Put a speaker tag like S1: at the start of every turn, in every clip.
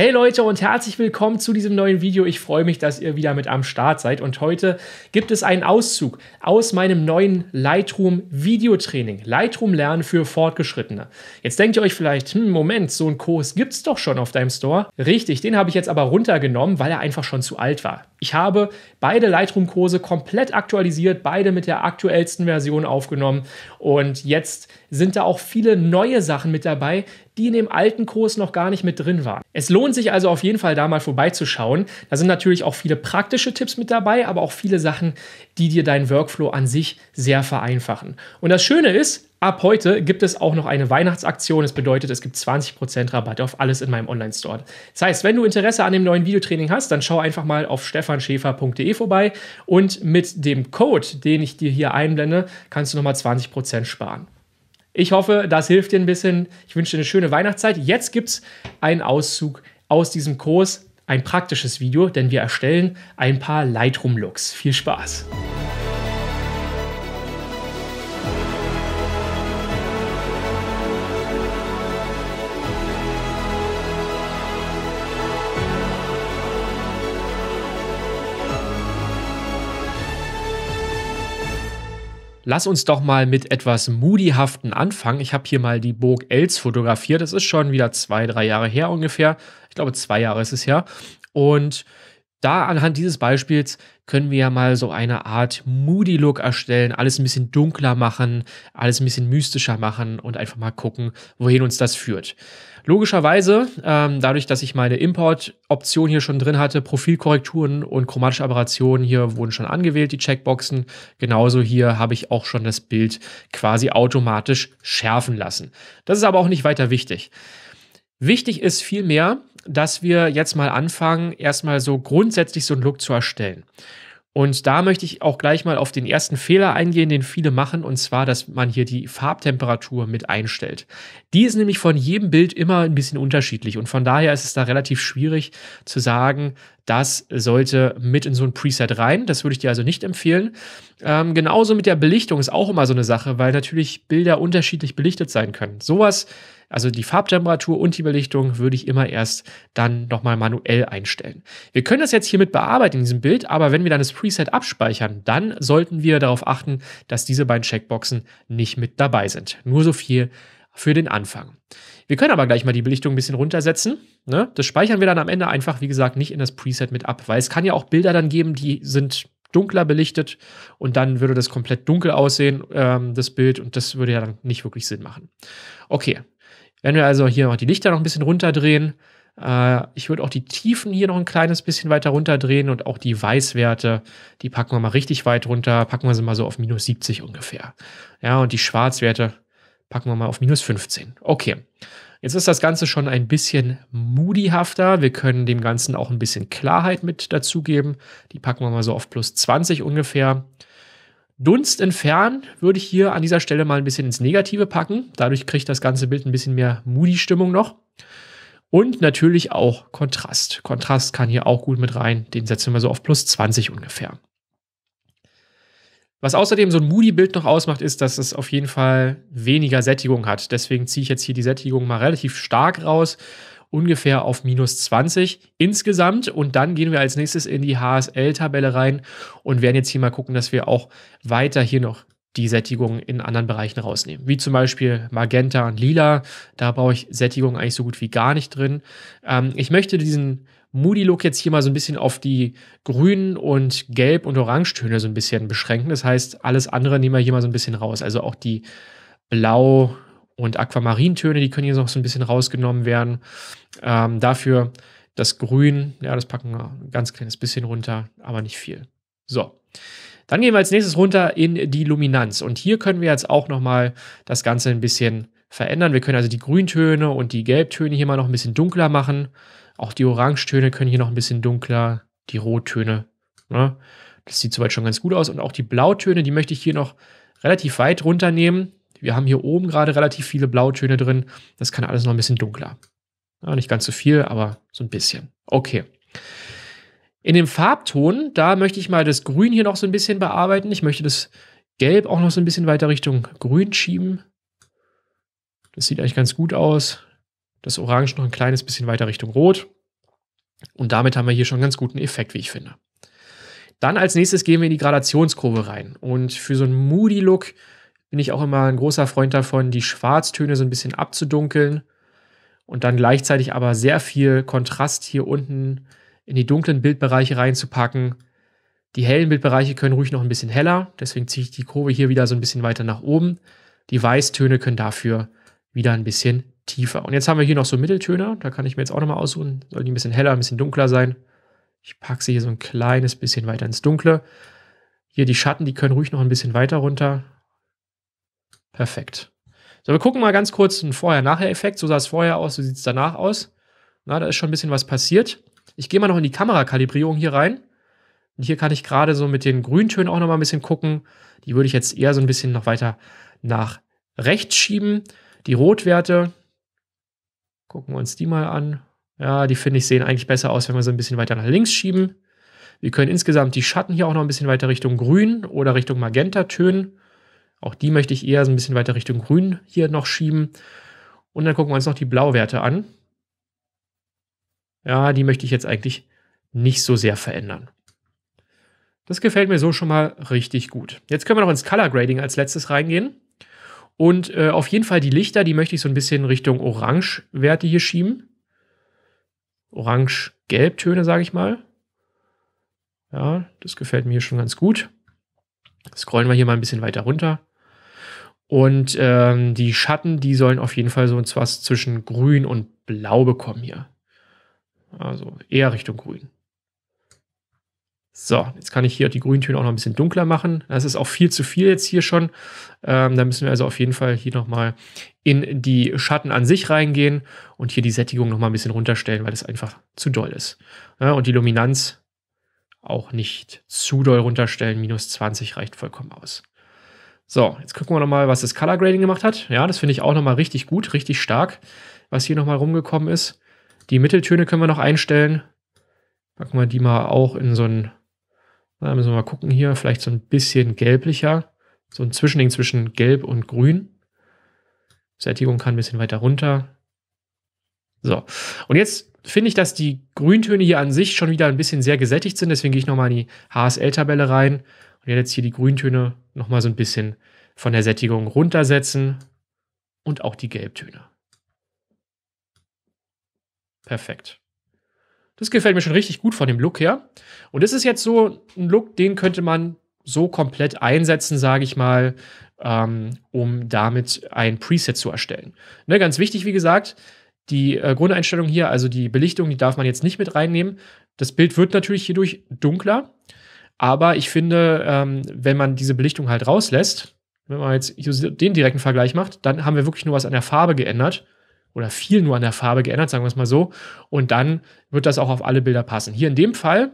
S1: Hey Leute und herzlich willkommen zu diesem neuen Video. Ich freue mich, dass ihr wieder mit am Start seid und heute gibt es einen Auszug aus meinem neuen Lightroom Videotraining. Lightroom lernen für Fortgeschrittene. Jetzt denkt ihr euch vielleicht, hm, Moment, so einen Kurs gibt es doch schon auf deinem Store. Richtig, den habe ich jetzt aber runtergenommen, weil er einfach schon zu alt war. Ich habe beide Lightroom-Kurse komplett aktualisiert, beide mit der aktuellsten Version aufgenommen und jetzt sind da auch viele neue Sachen mit dabei, die in dem alten Kurs noch gar nicht mit drin waren. Es lohnt sich also auf jeden Fall da mal vorbeizuschauen. Da sind natürlich auch viele praktische Tipps mit dabei, aber auch viele Sachen, die dir deinen Workflow an sich sehr vereinfachen. Und das Schöne ist, Ab heute gibt es auch noch eine Weihnachtsaktion. Das bedeutet, es gibt 20% Rabatt auf alles in meinem Online-Store. Das heißt, wenn du Interesse an dem neuen Videotraining hast, dann schau einfach mal auf stefanschäfer.de vorbei und mit dem Code, den ich dir hier einblende, kannst du nochmal 20% sparen. Ich hoffe, das hilft dir ein bisschen. Ich wünsche dir eine schöne Weihnachtszeit. Jetzt gibt es einen Auszug aus diesem Kurs, ein praktisches Video, denn wir erstellen ein paar Lightroom-Looks. Viel Spaß! Lass uns doch mal mit etwas Moodyhaften anfangen. Ich habe hier mal die Burg Els fotografiert. Das ist schon wieder zwei, drei Jahre her ungefähr. Ich glaube, zwei Jahre ist es her. Und da anhand dieses Beispiels können wir ja mal so eine Art Moody-Look erstellen, alles ein bisschen dunkler machen, alles ein bisschen mystischer machen und einfach mal gucken, wohin uns das führt. Logischerweise, ähm, dadurch, dass ich meine Import-Option hier schon drin hatte, Profilkorrekturen und chromatische Aberrationen hier wurden schon angewählt, die Checkboxen. Genauso hier habe ich auch schon das Bild quasi automatisch schärfen lassen. Das ist aber auch nicht weiter wichtig. Wichtig ist vielmehr, dass wir jetzt mal anfangen, erstmal so grundsätzlich so einen Look zu erstellen. Und da möchte ich auch gleich mal auf den ersten Fehler eingehen, den viele machen, und zwar, dass man hier die Farbtemperatur mit einstellt. Die ist nämlich von jedem Bild immer ein bisschen unterschiedlich und von daher ist es da relativ schwierig zu sagen, das sollte mit in so ein Preset rein. Das würde ich dir also nicht empfehlen. Ähm, genauso mit der Belichtung ist auch immer so eine Sache, weil natürlich Bilder unterschiedlich belichtet sein können. Sowas also die Farbtemperatur und die Belichtung würde ich immer erst dann nochmal manuell einstellen. Wir können das jetzt hiermit bearbeiten in diesem Bild, aber wenn wir dann das Preset abspeichern, dann sollten wir darauf achten, dass diese beiden Checkboxen nicht mit dabei sind. Nur so viel für den Anfang. Wir können aber gleich mal die Belichtung ein bisschen runtersetzen. Ne? Das speichern wir dann am Ende einfach, wie gesagt, nicht in das Preset mit ab, weil es kann ja auch Bilder dann geben, die sind dunkler belichtet und dann würde das komplett dunkel aussehen, ähm, das Bild, und das würde ja dann nicht wirklich Sinn machen. Okay, wenn wir also hier noch die Lichter noch ein bisschen runterdrehen, äh, ich würde auch die Tiefen hier noch ein kleines bisschen weiter runterdrehen und auch die Weißwerte, die packen wir mal richtig weit runter, packen wir sie mal so auf minus 70 ungefähr. Ja, und die Schwarzwerte packen wir mal auf minus 15. Okay. Jetzt ist das Ganze schon ein bisschen moodyhafter. Wir können dem Ganzen auch ein bisschen Klarheit mit dazugeben. Die packen wir mal so auf plus 20 ungefähr. Dunst entfernen würde ich hier an dieser Stelle mal ein bisschen ins Negative packen. Dadurch kriegt das ganze Bild ein bisschen mehr Moody-Stimmung noch. Und natürlich auch Kontrast. Kontrast kann hier auch gut mit rein. Den setzen wir so auf plus 20 ungefähr. Was außerdem so ein Moody-Bild noch ausmacht, ist, dass es auf jeden Fall weniger Sättigung hat. Deswegen ziehe ich jetzt hier die Sättigung mal relativ stark raus ungefähr auf minus 20 insgesamt. Und dann gehen wir als nächstes in die HSL-Tabelle rein und werden jetzt hier mal gucken, dass wir auch weiter hier noch die Sättigung in anderen Bereichen rausnehmen. Wie zum Beispiel Magenta und Lila. Da brauche ich Sättigung eigentlich so gut wie gar nicht drin. Ähm, ich möchte diesen Moody-Look jetzt hier mal so ein bisschen auf die grünen und gelb- und orangetöne so ein bisschen beschränken. Das heißt, alles andere nehmen wir hier mal so ein bisschen raus. Also auch die Blau, und Aquamarintöne, die können hier noch so ein bisschen rausgenommen werden. Ähm, dafür das Grün, ja, das packen wir ein ganz kleines bisschen runter, aber nicht viel. So. Dann gehen wir als nächstes runter in die Luminanz. Und hier können wir jetzt auch nochmal das Ganze ein bisschen verändern. Wir können also die Grüntöne und die Gelbtöne hier mal noch ein bisschen dunkler machen. Auch die Orangetöne können hier noch ein bisschen dunkler. Die Rottöne, ne? das sieht soweit schon ganz gut aus. Und auch die Blautöne, die möchte ich hier noch relativ weit runternehmen. Wir haben hier oben gerade relativ viele Blautöne drin. Das kann alles noch ein bisschen dunkler. Ja, nicht ganz so viel, aber so ein bisschen. Okay. In dem Farbton, da möchte ich mal das Grün hier noch so ein bisschen bearbeiten. Ich möchte das Gelb auch noch so ein bisschen weiter Richtung Grün schieben. Das sieht eigentlich ganz gut aus. Das Orange noch ein kleines bisschen weiter Richtung Rot. Und damit haben wir hier schon einen ganz guten Effekt, wie ich finde. Dann als nächstes gehen wir in die Gradationskurve rein. Und für so einen Moody-Look bin ich auch immer ein großer Freund davon, die Schwarztöne so ein bisschen abzudunkeln und dann gleichzeitig aber sehr viel Kontrast hier unten in die dunklen Bildbereiche reinzupacken. Die hellen Bildbereiche können ruhig noch ein bisschen heller, deswegen ziehe ich die Kurve hier wieder so ein bisschen weiter nach oben. Die Weißtöne können dafür wieder ein bisschen tiefer. Und jetzt haben wir hier noch so Mitteltöne, da kann ich mir jetzt auch nochmal aussuchen. Soll die ein bisschen heller, ein bisschen dunkler sein. Ich packe sie hier so ein kleines bisschen weiter ins Dunkle. Hier die Schatten, die können ruhig noch ein bisschen weiter runter. Perfekt. So, wir gucken mal ganz kurz einen Vorher-Nachher-Effekt. So sah es vorher aus, so sieht es danach aus. Na, da ist schon ein bisschen was passiert. Ich gehe mal noch in die Kamerakalibrierung hier rein. Und hier kann ich gerade so mit den Grüntönen auch noch mal ein bisschen gucken. Die würde ich jetzt eher so ein bisschen noch weiter nach rechts schieben. Die Rotwerte, gucken wir uns die mal an. Ja, die finde ich sehen eigentlich besser aus, wenn wir so ein bisschen weiter nach links schieben. Wir können insgesamt die Schatten hier auch noch ein bisschen weiter Richtung Grün oder Richtung Magenta tönen. Auch die möchte ich eher so ein bisschen weiter Richtung Grün hier noch schieben. Und dann gucken wir uns noch die Blauwerte an. Ja, die möchte ich jetzt eigentlich nicht so sehr verändern. Das gefällt mir so schon mal richtig gut. Jetzt können wir noch ins Color Grading als letztes reingehen. Und äh, auf jeden Fall die Lichter, die möchte ich so ein bisschen Richtung Orange-Werte hier schieben. Orange-Gelb-Töne, sage ich mal. Ja, das gefällt mir hier schon ganz gut. Scrollen wir hier mal ein bisschen weiter runter. Und ähm, die Schatten, die sollen auf jeden Fall so was zwischen Grün und Blau bekommen hier. Also eher Richtung Grün. So, jetzt kann ich hier die Grüntöne auch noch ein bisschen dunkler machen. Das ist auch viel zu viel jetzt hier schon. Ähm, da müssen wir also auf jeden Fall hier nochmal in die Schatten an sich reingehen und hier die Sättigung nochmal ein bisschen runterstellen, weil das einfach zu doll ist. Ja, und die Luminanz auch nicht zu doll runterstellen. Minus 20 reicht vollkommen aus. So, jetzt gucken wir nochmal, was das Color Grading gemacht hat. Ja, das finde ich auch nochmal richtig gut, richtig stark, was hier nochmal rumgekommen ist. Die Mitteltöne können wir noch einstellen. Packen wir die mal auch in so ein, na, müssen wir mal gucken hier, vielleicht so ein bisschen gelblicher. So ein Zwischending zwischen Gelb und Grün. Sättigung kann ein bisschen weiter runter. So, und jetzt finde ich, dass die Grüntöne hier an sich schon wieder ein bisschen sehr gesättigt sind. Deswegen gehe ich nochmal in die HSL-Tabelle rein und jetzt hier die Grüntöne nochmal so ein bisschen von der Sättigung runtersetzen und auch die Gelbtöne. Perfekt. Das gefällt mir schon richtig gut von dem Look her. Und das ist jetzt so ein Look, den könnte man so komplett einsetzen, sage ich mal, ähm, um damit ein Preset zu erstellen. Ne, ganz wichtig, wie gesagt, die äh, Grundeinstellung hier, also die Belichtung, die darf man jetzt nicht mit reinnehmen. Das Bild wird natürlich hierdurch dunkler. Aber ich finde, ähm, wenn man diese Belichtung halt rauslässt, wenn man jetzt den direkten Vergleich macht, dann haben wir wirklich nur was an der Farbe geändert. Oder viel nur an der Farbe geändert, sagen wir es mal so. Und dann wird das auch auf alle Bilder passen. Hier in dem Fall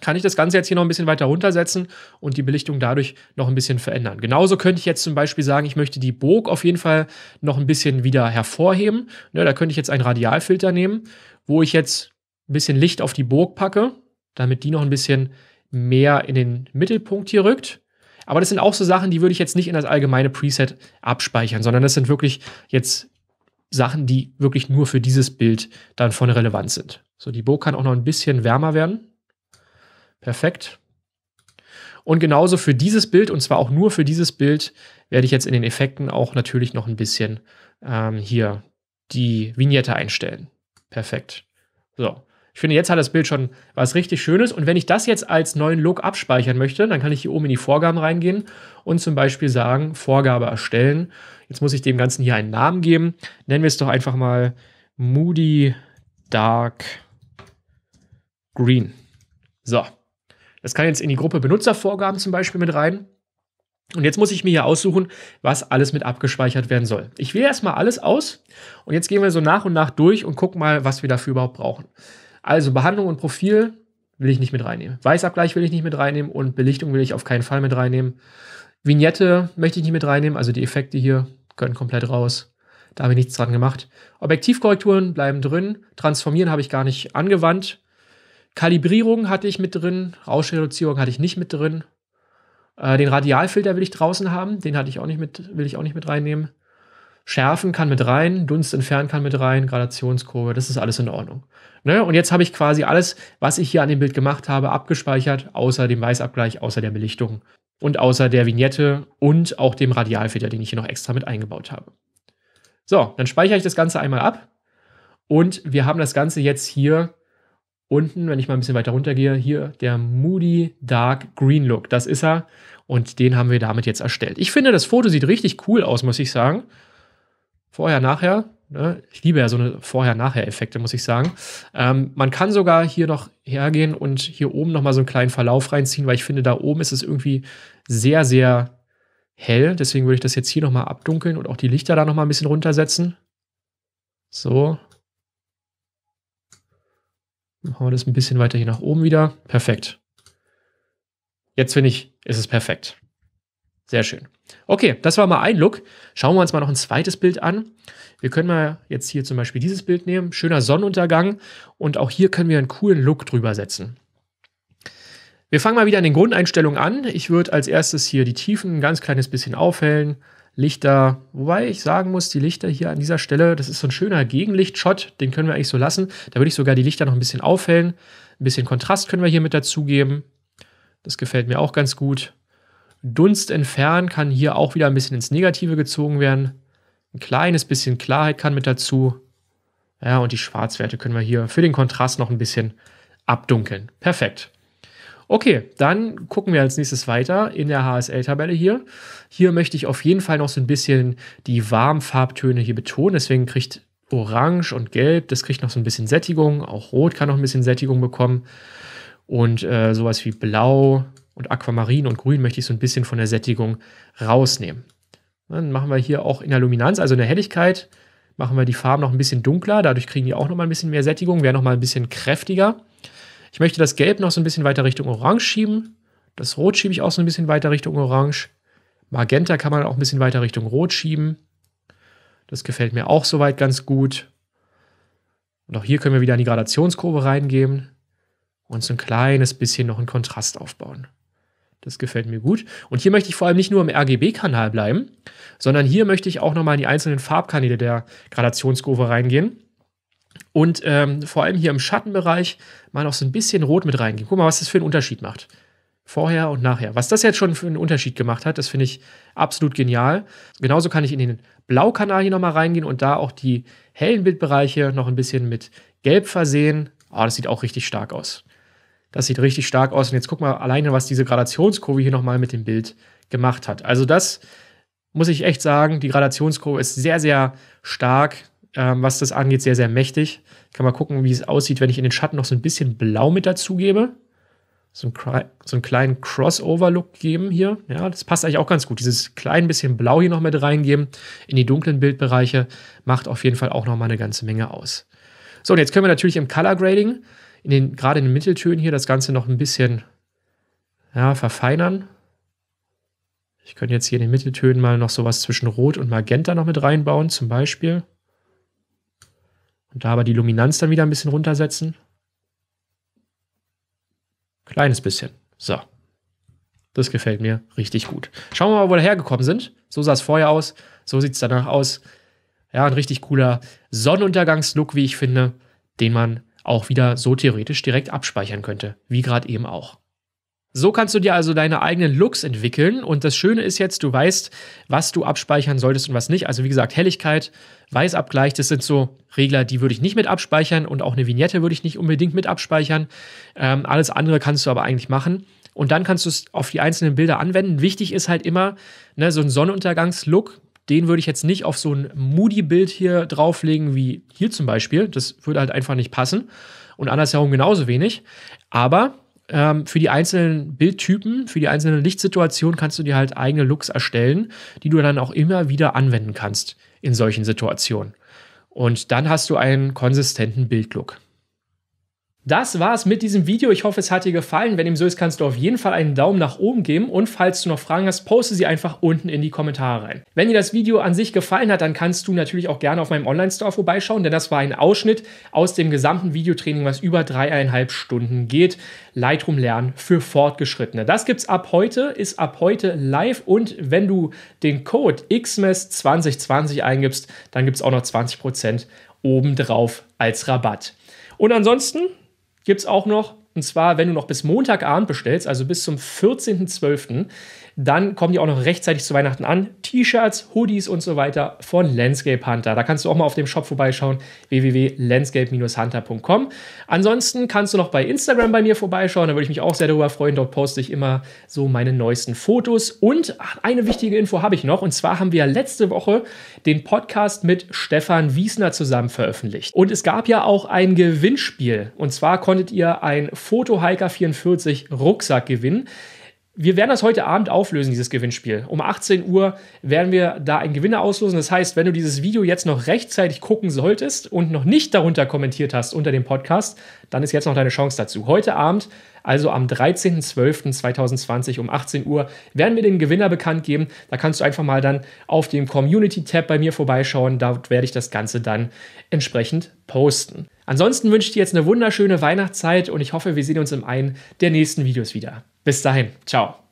S1: kann ich das Ganze jetzt hier noch ein bisschen weiter runtersetzen und die Belichtung dadurch noch ein bisschen verändern. Genauso könnte ich jetzt zum Beispiel sagen, ich möchte die Burg auf jeden Fall noch ein bisschen wieder hervorheben. Ne, da könnte ich jetzt einen Radialfilter nehmen, wo ich jetzt ein bisschen Licht auf die Burg packe, damit die noch ein bisschen mehr in den Mittelpunkt hier rückt. Aber das sind auch so Sachen, die würde ich jetzt nicht in das allgemeine Preset abspeichern, sondern das sind wirklich jetzt Sachen, die wirklich nur für dieses Bild dann von Relevanz sind. So, die Burg kann auch noch ein bisschen wärmer werden. Perfekt. Und genauso für dieses Bild, und zwar auch nur für dieses Bild, werde ich jetzt in den Effekten auch natürlich noch ein bisschen ähm, hier die Vignette einstellen. Perfekt. So. Ich finde, jetzt hat das Bild schon was richtig Schönes. Und wenn ich das jetzt als neuen Look abspeichern möchte, dann kann ich hier oben in die Vorgaben reingehen und zum Beispiel sagen, Vorgabe erstellen. Jetzt muss ich dem Ganzen hier einen Namen geben. Nennen wir es doch einfach mal Moody Dark Green. So. Das kann jetzt in die Gruppe Benutzervorgaben zum Beispiel mit rein. Und jetzt muss ich mir hier aussuchen, was alles mit abgespeichert werden soll. Ich wähle erstmal alles aus und jetzt gehen wir so nach und nach durch und gucken mal, was wir dafür überhaupt brauchen. Also Behandlung und Profil will ich nicht mit reinnehmen. Weißabgleich will ich nicht mit reinnehmen und Belichtung will ich auf keinen Fall mit reinnehmen. Vignette möchte ich nicht mit reinnehmen, also die Effekte hier können komplett raus. Da habe ich nichts dran gemacht. Objektivkorrekturen bleiben drin. Transformieren habe ich gar nicht angewandt. Kalibrierung hatte ich mit drin. Rauschreduzierung hatte ich nicht mit drin. Äh, den Radialfilter will ich draußen haben. Den hatte ich auch nicht mit, will ich auch nicht mit reinnehmen. Schärfen kann mit rein, Dunst entfernen kann mit rein, Gradationskurve, das ist alles in Ordnung. Ne? Und jetzt habe ich quasi alles, was ich hier an dem Bild gemacht habe, abgespeichert, außer dem Weißabgleich, außer der Belichtung und außer der Vignette und auch dem Radialfilter, den ich hier noch extra mit eingebaut habe. So, dann speichere ich das Ganze einmal ab und wir haben das Ganze jetzt hier unten, wenn ich mal ein bisschen weiter runter gehe, hier der Moody Dark Green Look. Das ist er und den haben wir damit jetzt erstellt. Ich finde, das Foto sieht richtig cool aus, muss ich sagen. Vorher, nachher. Ne? Ich liebe ja so eine Vorher-Nachher-Effekte, muss ich sagen. Ähm, man kann sogar hier noch hergehen und hier oben nochmal so einen kleinen Verlauf reinziehen, weil ich finde, da oben ist es irgendwie sehr, sehr hell. Deswegen würde ich das jetzt hier nochmal abdunkeln und auch die Lichter da nochmal ein bisschen runtersetzen. So. Machen wir das ein bisschen weiter hier nach oben wieder. Perfekt. Jetzt finde ich, ist es perfekt. Sehr schön. Okay, das war mal ein Look. Schauen wir uns mal noch ein zweites Bild an. Wir können mal jetzt hier zum Beispiel dieses Bild nehmen. Schöner Sonnenuntergang. Und auch hier können wir einen coolen Look drüber setzen. Wir fangen mal wieder an den Grundeinstellungen an. Ich würde als erstes hier die Tiefen ein ganz kleines bisschen aufhellen. Lichter, wobei ich sagen muss, die Lichter hier an dieser Stelle, das ist so ein schöner Gegenlichtshot, den können wir eigentlich so lassen. Da würde ich sogar die Lichter noch ein bisschen aufhellen. Ein bisschen Kontrast können wir hier mit dazugeben. Das gefällt mir auch ganz gut. Dunst entfernen kann hier auch wieder ein bisschen ins Negative gezogen werden. Ein kleines bisschen Klarheit kann mit dazu. Ja, und die Schwarzwerte können wir hier für den Kontrast noch ein bisschen abdunkeln. Perfekt. Okay, dann gucken wir als nächstes weiter in der HSL-Tabelle hier. Hier möchte ich auf jeden Fall noch so ein bisschen die warmen Farbtöne hier betonen. Deswegen kriegt Orange und Gelb, das kriegt noch so ein bisschen Sättigung. Auch Rot kann noch ein bisschen Sättigung bekommen. Und äh, sowas wie Blau, und Aquamarin und Grün möchte ich so ein bisschen von der Sättigung rausnehmen. Dann machen wir hier auch in der Luminanz, also in der Helligkeit, machen wir die Farben noch ein bisschen dunkler. Dadurch kriegen die auch noch mal ein bisschen mehr Sättigung, werden noch mal ein bisschen kräftiger. Ich möchte das Gelb noch so ein bisschen weiter Richtung Orange schieben. Das Rot schiebe ich auch so ein bisschen weiter Richtung Orange. Magenta kann man auch ein bisschen weiter Richtung Rot schieben. Das gefällt mir auch soweit ganz gut. Und auch hier können wir wieder in die Gradationskurve reingehen und so ein kleines bisschen noch einen Kontrast aufbauen. Das gefällt mir gut. Und hier möchte ich vor allem nicht nur im RGB-Kanal bleiben, sondern hier möchte ich auch nochmal in die einzelnen Farbkanäle der Gradationskurve reingehen. Und ähm, vor allem hier im Schattenbereich mal noch so ein bisschen Rot mit reingehen. Guck mal, was das für einen Unterschied macht. Vorher und nachher. Was das jetzt schon für einen Unterschied gemacht hat, das finde ich absolut genial. Genauso kann ich in den Blaukanal hier nochmal reingehen und da auch die hellen Bildbereiche noch ein bisschen mit Gelb versehen. Oh, das sieht auch richtig stark aus. Das sieht richtig stark aus. Und jetzt guck mal alleine, was diese Gradationskurve hier nochmal mit dem Bild gemacht hat. Also das muss ich echt sagen, die Gradationskurve ist sehr, sehr stark, ähm, was das angeht, sehr, sehr mächtig. Ich kann mal gucken, wie es aussieht, wenn ich in den Schatten noch so ein bisschen Blau mit dazugebe. So, ein, so einen kleinen Crossover-Look geben hier. Ja, das passt eigentlich auch ganz gut. Dieses klein bisschen Blau hier noch mit reingeben in die dunklen Bildbereiche macht auf jeden Fall auch noch mal eine ganze Menge aus. So, und jetzt können wir natürlich im Color Grading in den, gerade in den Mitteltönen hier das Ganze noch ein bisschen ja, verfeinern. Ich könnte jetzt hier in den Mitteltönen mal noch sowas zwischen Rot und Magenta noch mit reinbauen, zum Beispiel. Und da aber die Luminanz dann wieder ein bisschen runtersetzen. Kleines bisschen. So. Das gefällt mir richtig gut. Schauen wir mal, wo wir hergekommen sind. So sah es vorher aus. So sieht es danach aus. Ja, ein richtig cooler Sonnenuntergangslook, wie ich finde, den man auch wieder so theoretisch direkt abspeichern könnte, wie gerade eben auch. So kannst du dir also deine eigenen Looks entwickeln und das Schöne ist jetzt, du weißt, was du abspeichern solltest und was nicht. Also wie gesagt, Helligkeit, Weißabgleich, das sind so Regler, die würde ich nicht mit abspeichern und auch eine Vignette würde ich nicht unbedingt mit abspeichern. Ähm, alles andere kannst du aber eigentlich machen. Und dann kannst du es auf die einzelnen Bilder anwenden. Wichtig ist halt immer, ne, so ein Sonnenuntergangslook, den würde ich jetzt nicht auf so ein Moody-Bild hier drauflegen wie hier zum Beispiel. Das würde halt einfach nicht passen. Und andersherum genauso wenig. Aber ähm, für die einzelnen Bildtypen, für die einzelnen Lichtsituationen kannst du dir halt eigene Looks erstellen, die du dann auch immer wieder anwenden kannst in solchen Situationen. Und dann hast du einen konsistenten Bildlook. Das war's mit diesem Video. Ich hoffe, es hat dir gefallen. Wenn dem so ist, kannst du auf jeden Fall einen Daumen nach oben geben und falls du noch Fragen hast, poste sie einfach unten in die Kommentare rein. Wenn dir das Video an sich gefallen hat, dann kannst du natürlich auch gerne auf meinem Online-Store vorbeischauen, denn das war ein Ausschnitt aus dem gesamten Videotraining, was über dreieinhalb Stunden geht. Lightroom lernen für Fortgeschrittene. Das gibt's ab heute, ist ab heute live und wenn du den Code XMES2020 eingibst, dann gibt's auch noch 20% obendrauf als Rabatt. Und ansonsten gibt es auch noch, und zwar, wenn du noch bis Montagabend bestellst, also bis zum 14.12., dann kommen die auch noch rechtzeitig zu Weihnachten an. T-Shirts, Hoodies und so weiter von Landscape Hunter. Da kannst du auch mal auf dem Shop vorbeischauen, www.landscape-hunter.com. Ansonsten kannst du noch bei Instagram bei mir vorbeischauen, da würde ich mich auch sehr darüber freuen. Dort poste ich immer so meine neuesten Fotos. Und eine wichtige Info habe ich noch, und zwar haben wir letzte Woche den Podcast mit Stefan Wiesner zusammen veröffentlicht. Und es gab ja auch ein Gewinnspiel. Und zwar konntet ihr ein Foto Hiker 44 Rucksack gewinnen. Wir werden das heute Abend auflösen, dieses Gewinnspiel. Um 18 Uhr werden wir da einen Gewinner auslosen. Das heißt, wenn du dieses Video jetzt noch rechtzeitig gucken solltest und noch nicht darunter kommentiert hast unter dem Podcast, dann ist jetzt noch deine Chance dazu. Heute Abend, also am 13.12.2020 um 18 Uhr, werden wir den Gewinner bekannt geben. Da kannst du einfach mal dann auf dem Community-Tab bei mir vorbeischauen. Dort werde ich das Ganze dann entsprechend posten. Ansonsten wünsche ich dir jetzt eine wunderschöne Weihnachtszeit und ich hoffe, wir sehen uns in einem der nächsten Videos wieder. Bis dahin, ciao.